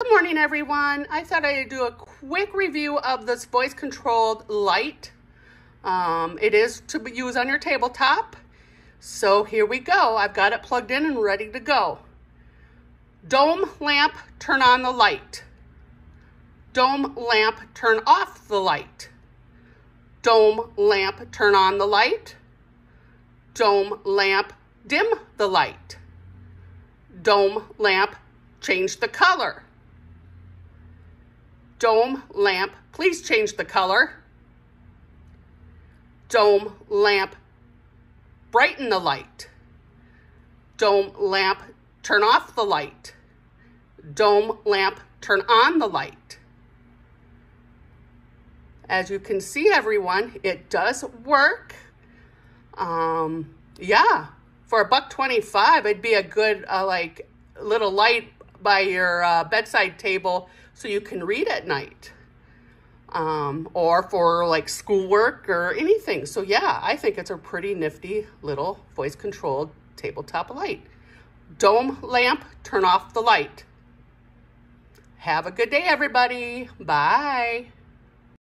Good morning, everyone. I thought I'd do a quick review of this voice-controlled light. Um, it is to use on your tabletop. So here we go. I've got it plugged in and ready to go. Dome lamp, turn on the light. Dome lamp, turn off the light. Dome lamp, turn on the light. Dome lamp, dim the light. Dome lamp, change the color. Dome lamp, please change the color. Dome lamp, brighten the light. Dome lamp, turn off the light. Dome lamp, turn on the light. As you can see, everyone, it does work. Um, yeah, for a buck 25, it'd be a good, uh, like, little light by your uh, bedside table so you can read at night. Um, or for like schoolwork or anything. So yeah, I think it's a pretty nifty little voice controlled tabletop light. Dome lamp, turn off the light. Have a good day, everybody. Bye.